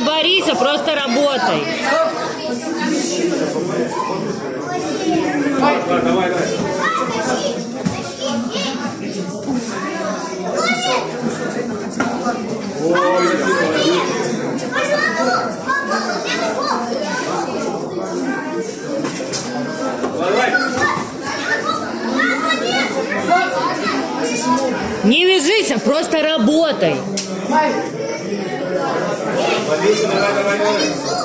не борись, а просто работай. Не вяжись, а просто работай.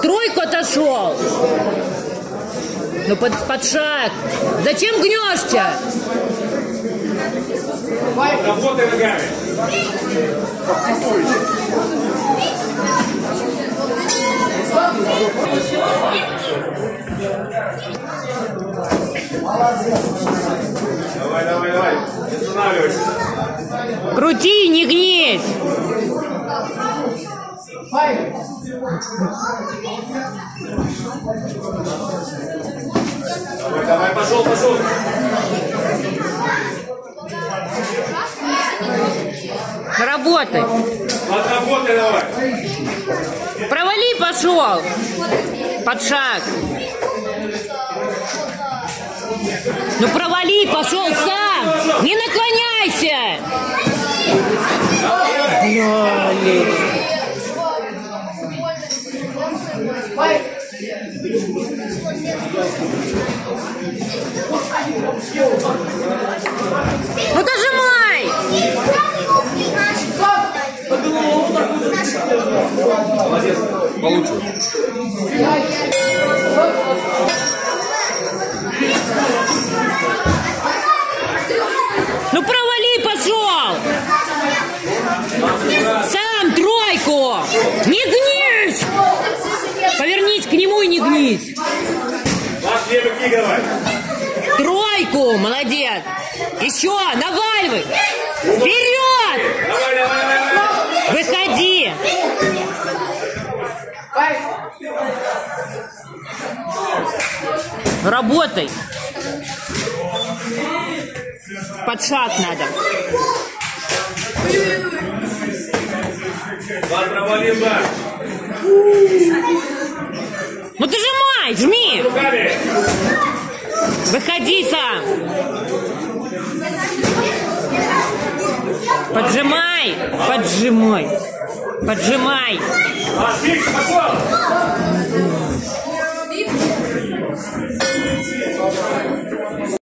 Тройку отошел. Ну под, под шаг. Зачем гнешься? Работай ногами. Давай, давай, давай. Не останавливайся. Крути, не гнись. Давай, давай, пошел, пошел. Работай. Отработай давай. Провали пошел. Под шаг. Ну провали, пошел сам. Не наклоняйся. Блин. Ну дожимай. Молодец. Получше. Давай. Тройку! Молодец! Еще! Наваливай! Вперед! Выходи! Работай! Под шаг надо. Маш, провали, Маш. Ну дожимай, жми! Выходи сам! Поджимай! Поджимай! Поджимай!